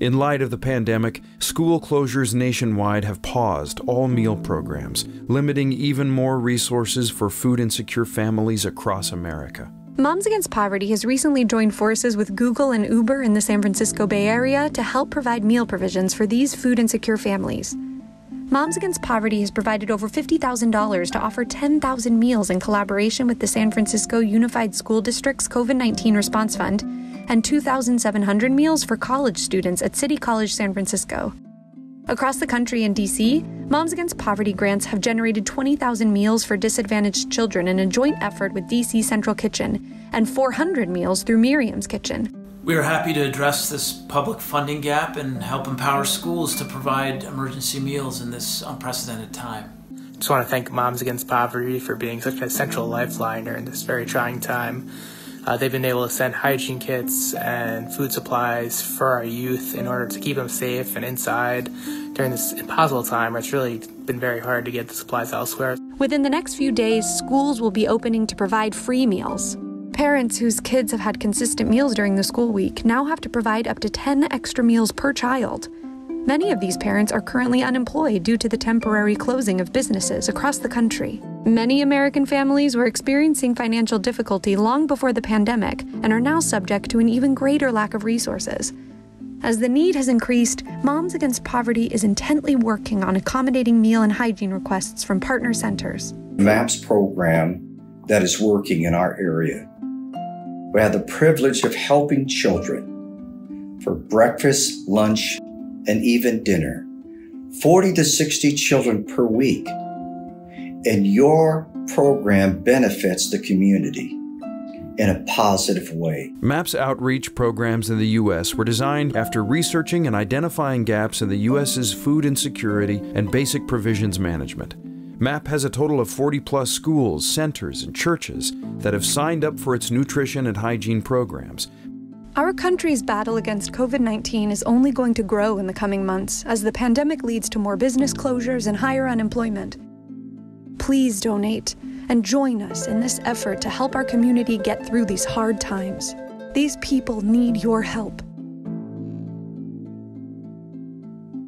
In light of the pandemic, school closures nationwide have paused all meal programs, limiting even more resources for food insecure families across America. Moms Against Poverty has recently joined forces with Google and Uber in the San Francisco Bay Area to help provide meal provisions for these food insecure families. Moms Against Poverty has provided over $50,000 to offer 10,000 meals in collaboration with the San Francisco Unified School District's COVID 19 Response Fund and 2,700 meals for college students at City College San Francisco. Across the country in DC, Moms Against Poverty grants have generated 20,000 meals for disadvantaged children in a joint effort with DC Central Kitchen and 400 meals through Miriam's Kitchen. We are happy to address this public funding gap and help empower schools to provide emergency meals in this unprecedented time. I just want to thank Moms Against Poverty for being such a central lifeline during this very trying time. Uh, they've been able to send hygiene kits and food supplies for our youth in order to keep them safe and inside during this impossible time where it's really been very hard to get the supplies elsewhere. Within the next few days, schools will be opening to provide free meals. Parents whose kids have had consistent meals during the school week now have to provide up to 10 extra meals per child. Many of these parents are currently unemployed due to the temporary closing of businesses across the country. Many American families were experiencing financial difficulty long before the pandemic and are now subject to an even greater lack of resources. As the need has increased, Moms Against Poverty is intently working on accommodating meal and hygiene requests from partner centers. MAPS program that is working in our area we have the privilege of helping children for breakfast, lunch, and even dinner. 40 to 60 children per week. And your program benefits the community in a positive way. MAPS outreach programs in the U.S. were designed after researching and identifying gaps in the U.S.'s food insecurity and basic provisions management. MAP has a total of 40 plus schools, centers, and churches that have signed up for its nutrition and hygiene programs. Our country's battle against COVID 19 is only going to grow in the coming months as the pandemic leads to more business closures and higher unemployment. Please donate and join us in this effort to help our community get through these hard times. These people need your help.